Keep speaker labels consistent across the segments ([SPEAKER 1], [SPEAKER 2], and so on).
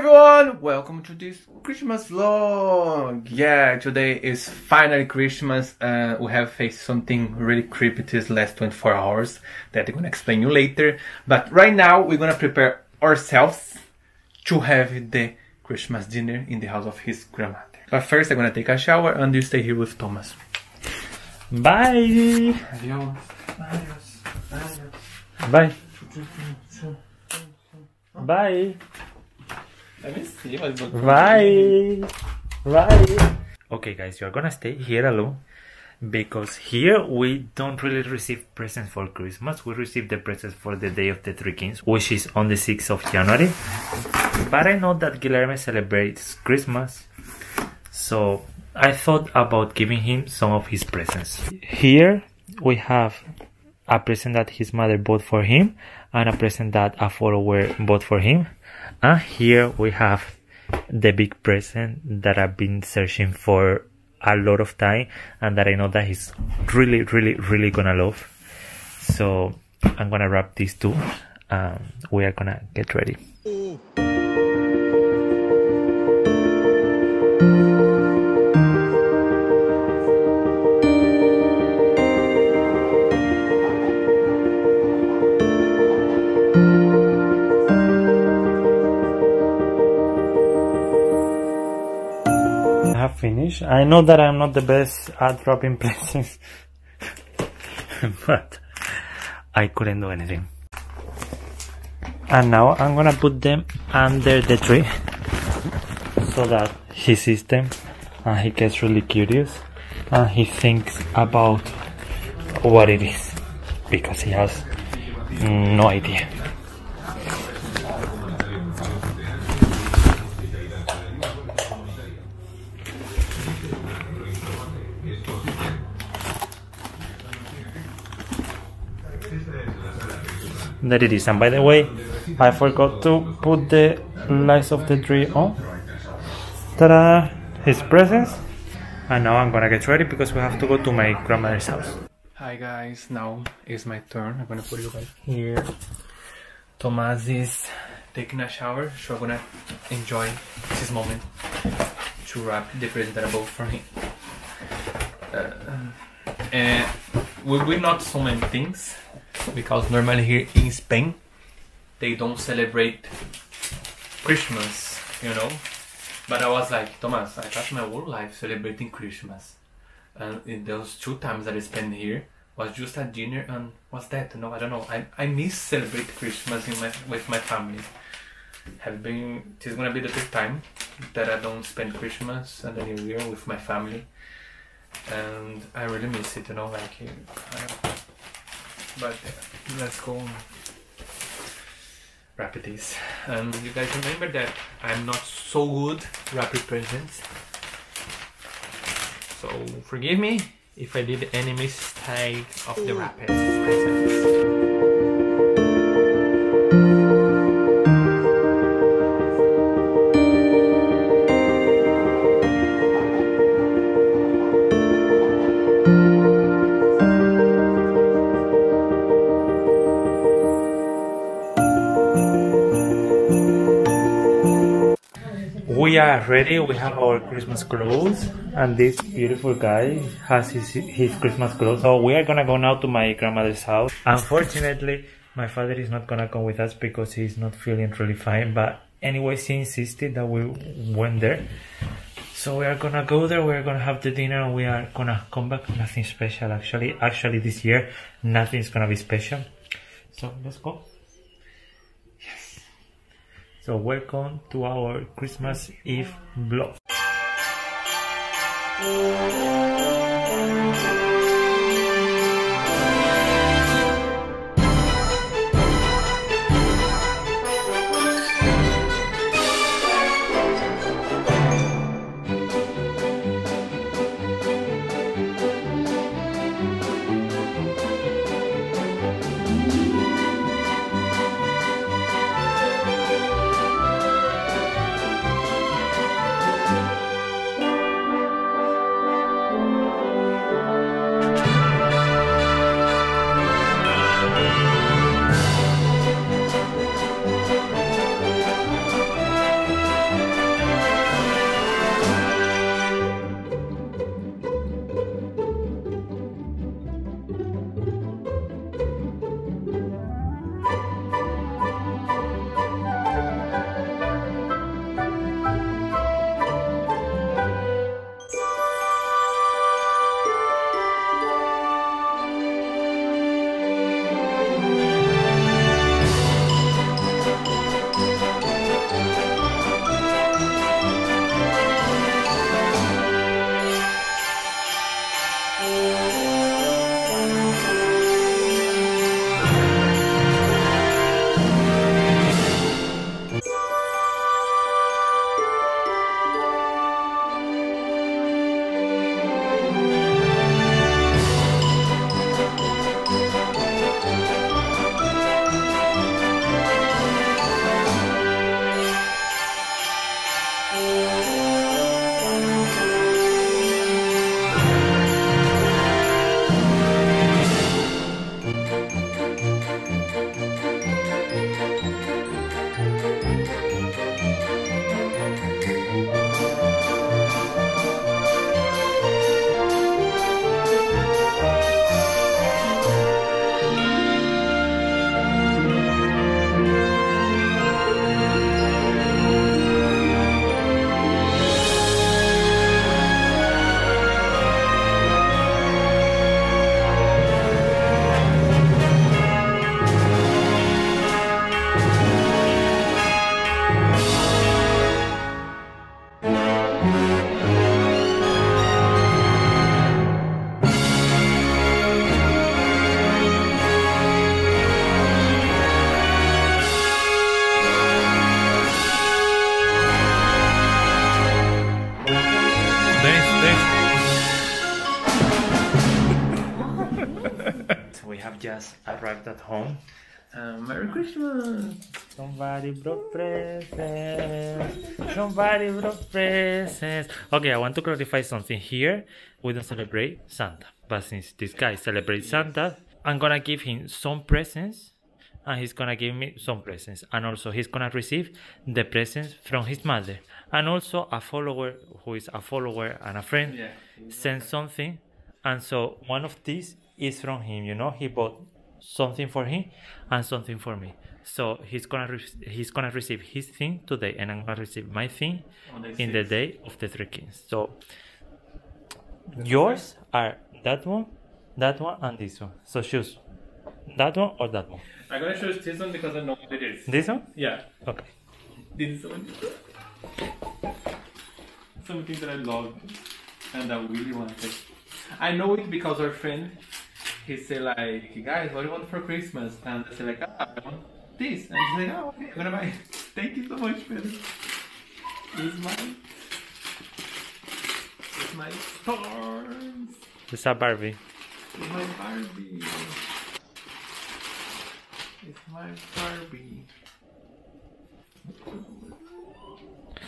[SPEAKER 1] everyone! Welcome to this Christmas vlog! Yeah, today is finally Christmas and we have faced something really creepy this last 24 hours that I'm gonna explain you later. But right now we're gonna prepare ourselves to have the Christmas dinner in the house of his grandmother. But first I'm gonna take a shower and you stay here with Thomas.
[SPEAKER 2] Bye.
[SPEAKER 1] Adios. Adios. Adios.
[SPEAKER 2] Bye. Bye.
[SPEAKER 1] Let me see what's going
[SPEAKER 2] Bye. Bye. Okay, guys, you are gonna stay here alone because here we don't really receive presents for Christmas. We receive the presents for the Day of the Three Kings, which is on the 6th of January. But I know that Guilherme celebrates Christmas, so I thought about giving him some of his presents. Here we have a present that his mother bought for him and a present that a follower bought for him. And here we have the big present that I've been searching for a lot of time and that I know that he's really, really, really gonna love. So I'm gonna wrap these two. Um, we are gonna get ready. Have finished. I know that I'm not the best at dropping presents, but I couldn't do anything. And now I'm gonna put them under the tree so that he sees them and he gets really curious and he thinks about what it is because he has no idea. There it is. And by the way, I forgot to put the lights of the tree on. Ta-da! His presents. And now I'm gonna get ready because we have to go to my grandmother's house.
[SPEAKER 1] Hi guys, now is my turn. I'm gonna put you guys here. Thomas is taking a shower, so I'm gonna enjoy this moment to wrap the present that I bought for him. Uh, and we will not so many things because normally here in Spain they don't celebrate Christmas, you know. But I was like, Thomas, I got my whole life celebrating Christmas. And in those two times that I spent here was just a dinner and what's that? No, I don't know. I, I miss celebrate Christmas my with my family. Have been it is gonna be the third time that I don't spend Christmas and the New Year with my family. And I really miss it, you know, like but let's go wrap it is. And you guys remember that I'm not so good wrapping presents. So forgive me if I did any mistake of the mm. wrapping presents.
[SPEAKER 2] We are ready. We have our Christmas clothes, and this beautiful guy has his, his Christmas clothes. So we are gonna go now to my grandmother's house. Unfortunately, my father is not gonna come with us because he's not feeling really fine. But anyway, he insisted that we went there. So we are gonna go there. We are gonna have the dinner, and we are gonna come back. Nothing special, actually. Actually, this year, nothing's gonna be special. So let's go. So welcome to our Christmas Eve vlog. Arrived at home.
[SPEAKER 1] Um, Merry Christmas!
[SPEAKER 2] Somebody brought presents. Somebody brought presents. Okay, I want to clarify something here. We don't celebrate Santa, but since this guy celebrates Santa, I'm gonna give him some presents, and he's gonna give me some presents, and also he's gonna receive the presents from his mother, and also a follower who is a follower and a friend
[SPEAKER 1] Yeah.
[SPEAKER 2] sent something, and so one of these is from him. You know, he bought something for him and something for me. So he's gonna re- he's gonna receive his thing today, and I'm gonna receive my thing
[SPEAKER 1] the
[SPEAKER 2] in the day of the three kings. So yours are that one, that one, and this one. So choose that one or that one.
[SPEAKER 1] I'm gonna choose this one because I know what it is.
[SPEAKER 2] This one.
[SPEAKER 1] Yeah.
[SPEAKER 2] Okay.
[SPEAKER 1] This one. Something that I love and I really wanted. I know it because our friend, he said like, guys, what do you want for Christmas? And I said like, ah, I want this. And he said, oh, okay, I'm gonna buy it. Thank you so much, Pedro. It's my, it's my stars.
[SPEAKER 2] It's a Barbie.
[SPEAKER 1] It's my Barbie. It's my Barbie.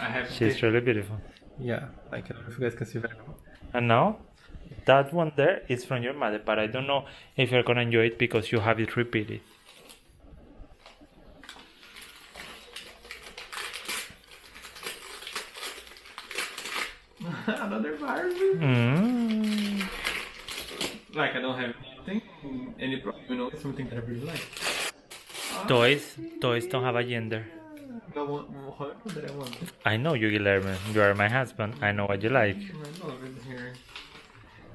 [SPEAKER 1] I have
[SPEAKER 2] She's
[SPEAKER 1] to-
[SPEAKER 2] really beautiful.
[SPEAKER 1] yeah, like I don't know if you guys can see very well.
[SPEAKER 2] And now, that one there is from your mother, but I don't know if you're gonna enjoy it because you have it repeated.
[SPEAKER 1] Another Barbie.
[SPEAKER 2] Mm.
[SPEAKER 1] Like I don't have anything, any problem. You know, it's something that I really like.
[SPEAKER 2] Toys, toys don't have a gender.
[SPEAKER 1] The one, one that I.
[SPEAKER 2] I know you, Guilherme. You are my husband. I know what you like.
[SPEAKER 1] I love it here.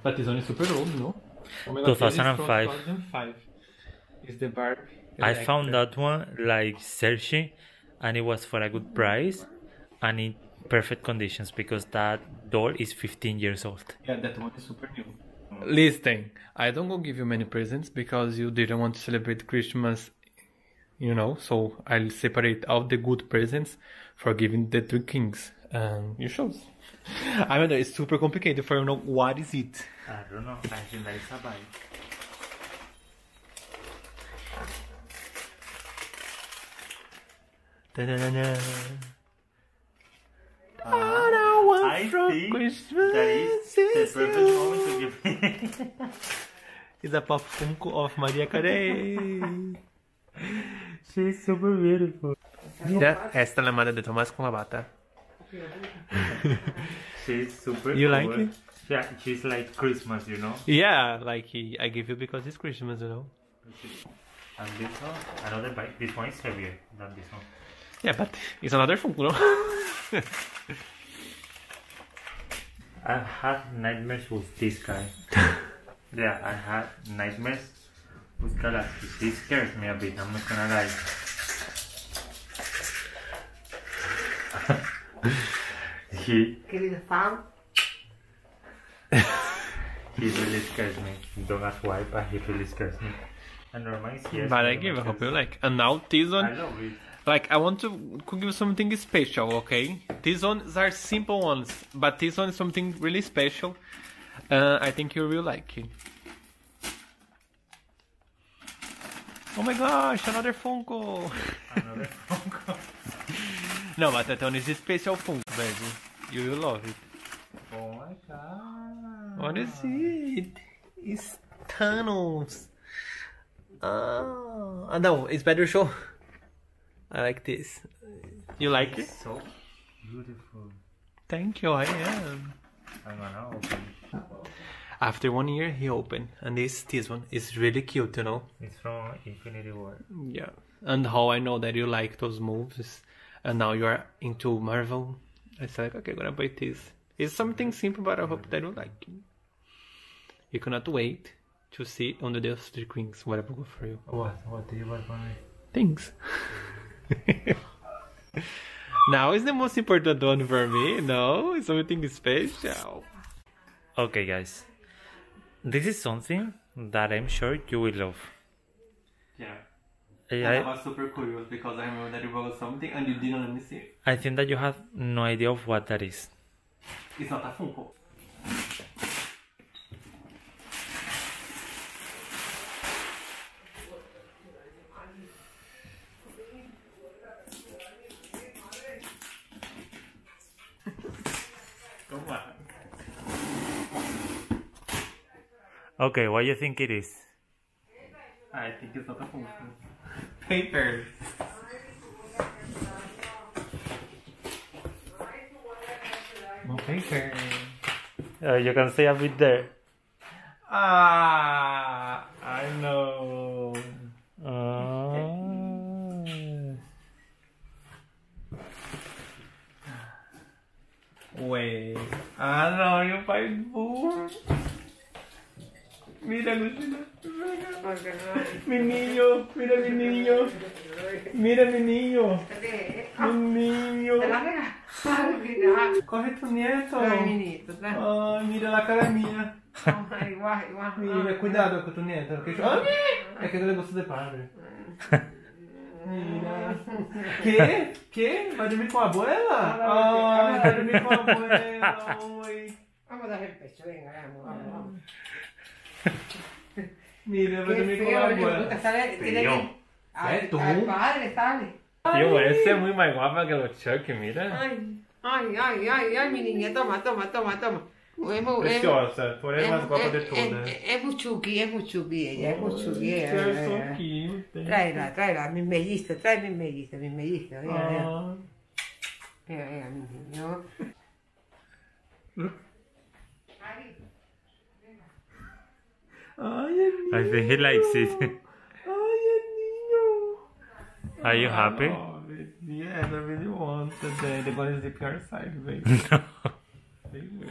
[SPEAKER 1] But this one is super old, no? My God, this is from
[SPEAKER 2] 2005.
[SPEAKER 1] 2005. Is the Barbie?
[SPEAKER 2] I
[SPEAKER 1] the
[SPEAKER 2] found that one like searching, and it was for a good price, and in perfect conditions because that doll is 15 years old.
[SPEAKER 1] Yeah, that one is super new. Listen, I don't go give you many presents because you didn't want to celebrate Christmas, you know. So I'll separate out the good presents for giving the three kings and your shows. I mean, it's super complicated for you know what is it.
[SPEAKER 2] I don't know. I think that is a bike.
[SPEAKER 1] Da-da-da-da.
[SPEAKER 2] I think that is the perfect moment to give me.
[SPEAKER 1] It's a pop Funko of Maria Carey.
[SPEAKER 2] She's super beautiful.
[SPEAKER 1] Mira, esta es la madre de Tomás con la bata.
[SPEAKER 2] She's super.
[SPEAKER 1] You like it?
[SPEAKER 2] Yeah, she's like Christmas, you know.
[SPEAKER 1] Yeah, like he, I give you because it's Christmas, you know.
[SPEAKER 2] And this one, another bike. This one is heavier than this one.
[SPEAKER 1] Yeah, but it's another Funko, no?
[SPEAKER 2] I had nightmares with this guy. yeah, I had nightmares with Galaxy. This scares me a bit, I'm not gonna lie. he
[SPEAKER 3] Querido Fábio,
[SPEAKER 2] he really scares me. Don't ask why, but he really scares me. And normally yes,
[SPEAKER 1] but I give, I hope you like. And now this
[SPEAKER 2] I
[SPEAKER 1] one,
[SPEAKER 2] love it.
[SPEAKER 1] like I want to could give something special, okay? These ones are simple ones, but this one is something really special. Uh, I think you will like it. Oh my gosh, another Funko!
[SPEAKER 2] Another Funko.
[SPEAKER 1] no, but that one is a special Funko, baby. You will love it.
[SPEAKER 2] Oh my god.
[SPEAKER 1] What is it? It's Thanos. Oh, uh, no, it's better show. I like this. You like it?
[SPEAKER 2] So beautiful.
[SPEAKER 1] Thank you, I am.
[SPEAKER 2] I'm gonna open.
[SPEAKER 1] After one year, he opened, and this this one is really cute, you know.
[SPEAKER 2] It's from Infinity War.
[SPEAKER 1] Yeah. And how I know that you like those moves, and now you are into Marvel. I said, okay, I'm gonna buy this. It's something simple, but I hope that you like it. You cannot wait to see on the Day of the Queens what I will go for you.
[SPEAKER 2] What? What do you want from me?
[SPEAKER 1] Things. now is the most important one for me. No, it's something special.
[SPEAKER 2] Okay, guys. This is something that I'm sure you will love.
[SPEAKER 1] Yeah.
[SPEAKER 2] I,
[SPEAKER 1] was super curious because I remember that it was something and you didn't let me see it.
[SPEAKER 2] I think that you have no idea of what that is.
[SPEAKER 1] It's not a Funko. Come on.
[SPEAKER 2] Okay, what do you think it is?
[SPEAKER 1] I think it's not a phone. Paper. No paper.
[SPEAKER 2] Uh, you can say a bit there.
[SPEAKER 1] Ah, I know.
[SPEAKER 2] Uh,
[SPEAKER 1] Wait. Ah, não, meu pai é burro. Mira, Lucina. Menino, mira, menino. Mira, menino. Menino. Corre tu nieto.
[SPEAKER 3] Dai, menino, dai.
[SPEAKER 1] Ai, mira la cara mía. Mira, cuidado con tu nieto. Que yo... Es que no le gusta de padre. Mira. ¿Qué? ¿Qué? ¿Va a dormir con abuela? Ay, va a dormir con abuela.
[SPEAKER 3] Vamos a dar el pecho, venga, vamos, vamos, vamos.
[SPEAKER 1] Mira,
[SPEAKER 3] me
[SPEAKER 1] tomé con agua.
[SPEAKER 3] Sale, tiene que, al,
[SPEAKER 1] tú?
[SPEAKER 3] al padre sale.
[SPEAKER 1] Tío, ese es muy más guapa que los Chucky, mira.
[SPEAKER 3] Ay, ay, ay, ay, ay, mi niña, toma, toma, toma, toma.
[SPEAKER 1] Preciosa, es, por
[SPEAKER 3] el
[SPEAKER 1] más guapa de todas.
[SPEAKER 3] ¿eh? Es, es Buchuki, es Buchuki, ella es Buchuki. Ella, eh,
[SPEAKER 1] eh,
[SPEAKER 3] tráela, tráela, mis mellizos, trae mis mellizos, mis mellizos. Mira, mira.
[SPEAKER 1] Mira,
[SPEAKER 3] mira, ah. mi niño.
[SPEAKER 2] I think he likes it.
[SPEAKER 1] Ay, el niño.
[SPEAKER 2] Are you happy?
[SPEAKER 1] Yes, I really want today. They're going to zip your side, baby. They will.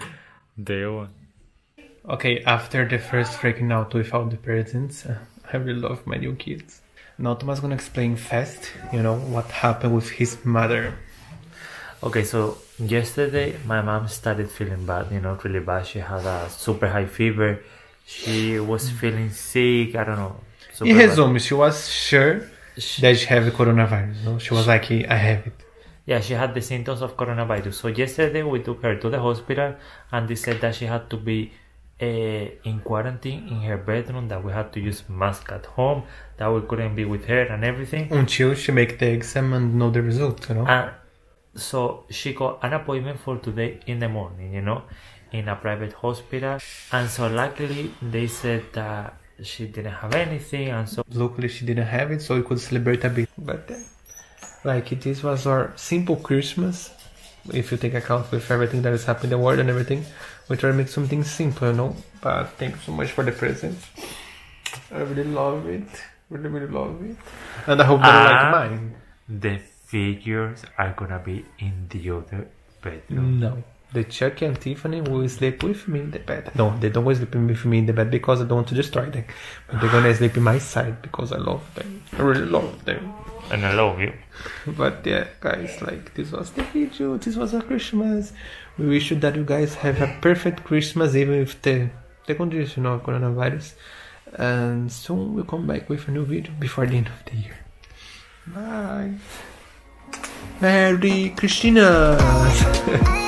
[SPEAKER 2] They won.
[SPEAKER 1] Okay, after the first freaking out with all the presents, uh, I really love my new kids. Now Thomas gonna explain fast, you know, what happened with his mother.
[SPEAKER 2] Okay, so yesterday my mom started feeling bad, you know, really bad. She had a super high fever. She was feeling sick. I don't know.
[SPEAKER 1] In resume, she was sure that she have coronavirus. No? She was like, I have it.
[SPEAKER 2] Yeah, she had the symptoms of coronavirus. So yesterday we took her to the hospital, and they said that she had to be uh, in quarantine in her bedroom. That we had to use mask at home. That we couldn't be with her and everything.
[SPEAKER 1] Until she make the exam and know the result, you know.
[SPEAKER 2] And so she got an appointment for today in the morning, you know, in a private hospital. And so luckily they said that she didn't have anything, and so
[SPEAKER 1] Luckily, she didn't have it, so we could celebrate a bit. But uh, like this was our simple Christmas. If you take account with everything that is happening in the world and everything, we try to make something simple, you know. But thank you so much for the present. I really love it. Really, really love it. And I hope that you
[SPEAKER 2] Ah.
[SPEAKER 1] like mine.
[SPEAKER 2] the figures are gonna be in the other bedroom.
[SPEAKER 1] No. The Chucky and Tiffany will sleep with me in the bed. No, they don't want to sleep with me in the bed because I don't want to destroy them. But they're gonna sleep in my side because I love them. I really love them.
[SPEAKER 2] And I love you.
[SPEAKER 1] But yeah, guys, like this was the video. This was a Christmas. We wish you that you guys have a perfect Christmas, even with the the condition of coronavirus. And soon we'll come back with a new video before the end of the year. Bye. Merry Christmas.